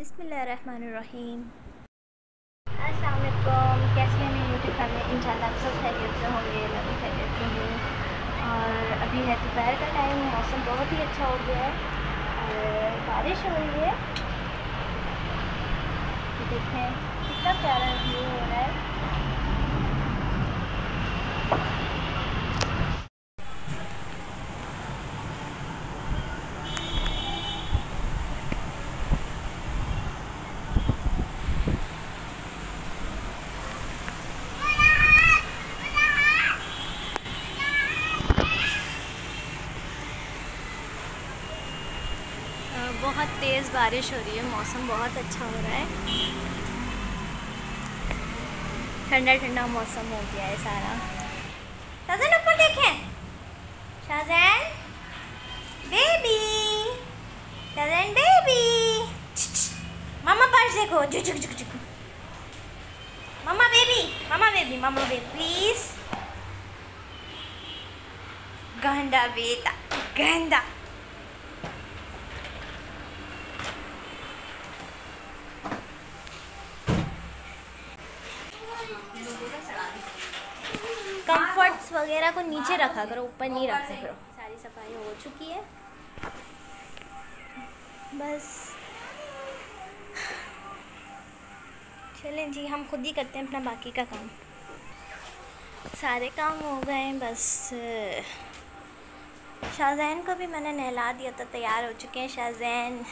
अस्सलाम वालेकुम कैसे हैं? मेरी यूट्यूब फैमिली इंशाल्लाह सब खैरियत से होंगे, मैं भी खैरियत से हूँ। और अभी है दोपहर का टाइम मौसम बहुत ही अच्छा हो गया है और बारिश हो रही है। देखें कितना प्यारा व्यू हो रहा है बहुत तेज़ बारिश हो रही है, मौसम बहुत अच्छा हो रहा है। ठंडा ठंडा मौसम हो गया है सारा। शाहजैन ऊपर देखें। शाहजैन बेबी शाहजैन बेबी मामा पर्स देखो। झुक झुक झुक झुक। मामा बेबी मामा बेबी मामा बेबी प्लीज़ गंदा बेटा गंदा वगैरह को नीचे रखा करो ऊपर नहीं रखा करो सारी सफ़ाई हो चुकी है। बस। चलें जी हम खुद ही करते हैं अपना बाकी का काम। सारे काम हो गए बस शाहजैन को भी मैंने नहला दिया था तैयार हो चुके हैं शाहजैन।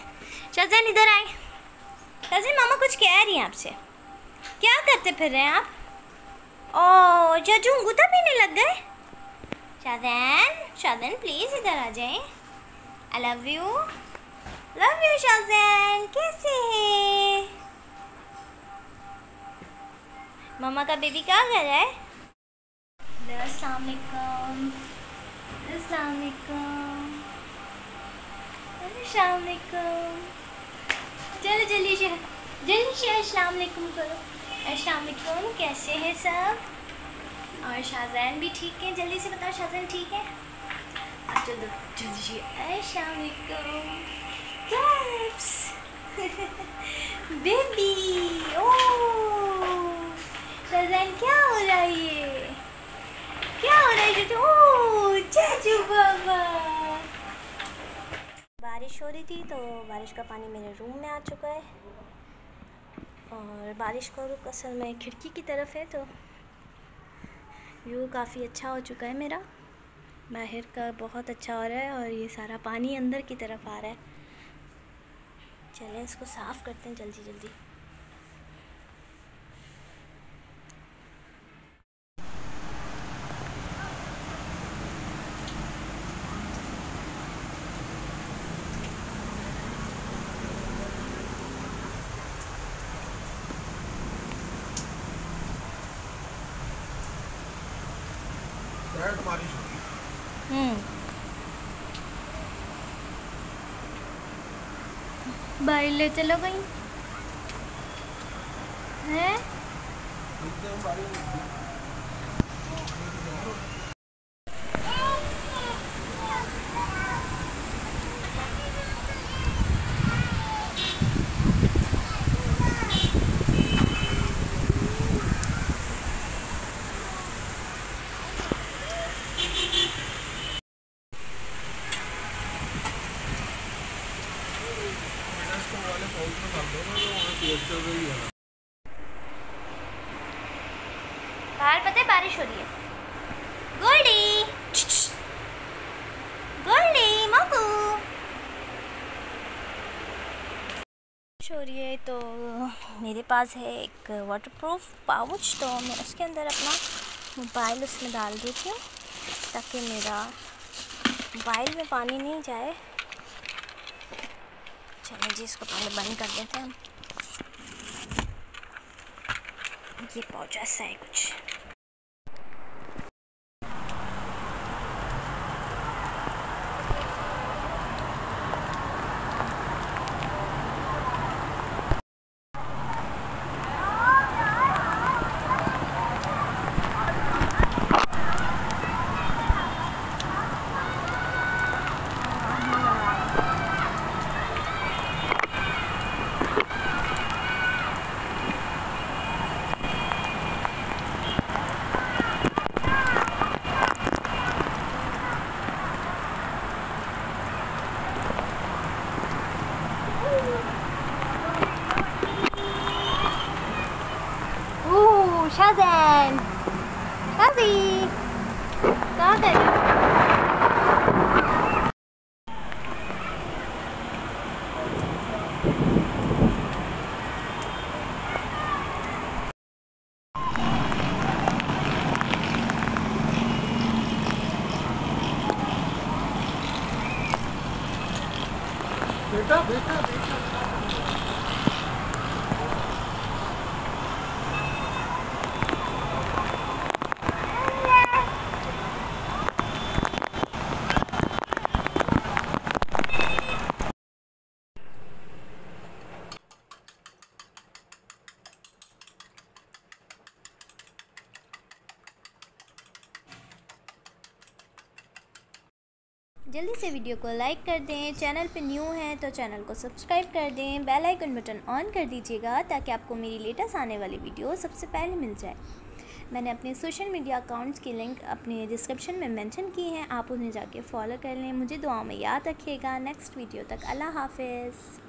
शाहजैन इधर आए। शाहजैन मामा कुछ कह रही हैं आपसे। क्या करते फिर रहे हैं आप? ओ चाचू अंगूठा पीने लग गए। शादन शादन प्लीज़ इधर आ जाए। I love you love you Shadan कैसे है? मम्मा का बेबी क्या कर रहा है? अस्सलाम चलो, जल्दी जल्दी से अस्सलाम करो। अस्सलाम कैसे हैं सब? और शाहजैन भी ठीक है। जल्दी से बताओ, शाहजैन ठीक है? बेबी ओ। शाहजैन, क्या हो रहा है ये? क्या हो रहा है ओ, चाचू बाबा। बारिश हो रही थी तो बारिश का पानी मेरे रूम में आ चुका है। और बारिश का रुख असल में खिड़की की तरफ़ है तो व्यू काफ़ी अच्छा हो चुका है मेरा। बाहर का बहुत अच्छा हो रहा है और ये सारा पानी अंदर की तरफ़ आ रहा है। चलें इसको साफ़ करते हैं जल्दी जल्दी बारिश होगी बाहर ले चलो कहीं। हैं देखते हैं बारिश होगी मैंने इसको वाले पाउच में डाल दो ना पेस्ट रही है बाहर पता है बारिश हो रही है। गोल्डी। गोल्डी हो रही है तो मेरे पास है एक वाटरप्रूफ पाउच तो मैं उसके अंदर अपना मोबाइल उसमें डाल देती हूँ, ताकि मेरा मोबाइल में पानी नहीं जाए। चलिए जी, इसको पहले बंद कर देते हैं ये पाउच ऐसा है Cousin, Fuzzy! cousin. it! Wake up. जल्दी से वीडियो को लाइक कर दें, चैनल पे न्यू हैं तो चैनल को सब्सक्राइब कर दें, बेल आइकन बटन ऑन कर दीजिएगा ताकि आपको मेरी लेटेस्ट आने वाली वीडियो सबसे पहले मिल जाए। मैंने अपने सोशल मीडिया अकाउंट्स की लिंक अपने डिस्क्रिप्शन में मेंशन की हैं, आप उन्हें जाके फॉलो कर लें। मुझे दुआ में याद रखिएगा। नेक्स्ट वीडियो तक अल्लाह हाफिज़।